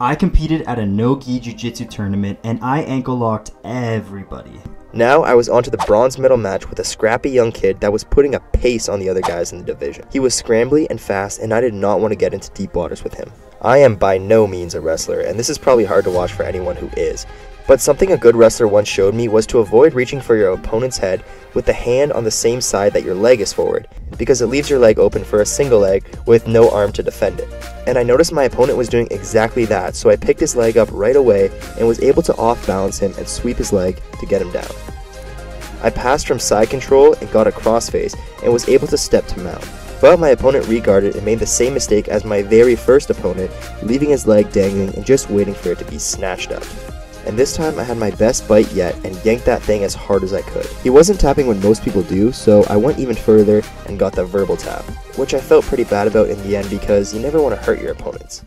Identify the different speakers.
Speaker 1: I competed at a no-gi jiu-jitsu tournament and I ankle locked everybody.
Speaker 2: Now I was onto the bronze medal match with a scrappy young kid that was putting a pace on the other guys in the division. He was scrambly and fast and I did not want to get into deep waters with him. I am by no means a wrestler and this is probably hard to watch for anyone who is. But something a good wrestler once showed me was to avoid reaching for your opponent's head with the hand on the same side that your leg is forward, because it leaves your leg open for a single leg with no arm to defend it. And I noticed my opponent was doing exactly that, so I picked his leg up right away and was able to off balance him and sweep his leg to get him down. I passed from side control and got a crossface and was able to step to mount. But my opponent regarded and made the same mistake as my very first opponent, leaving his leg dangling and just waiting for it to be snatched up and this time I had my best bite yet and yanked that thing as hard as I could. He wasn't tapping when most people do, so I went even further and got the verbal tap, which I felt pretty bad about in the end because you never want to hurt your opponents.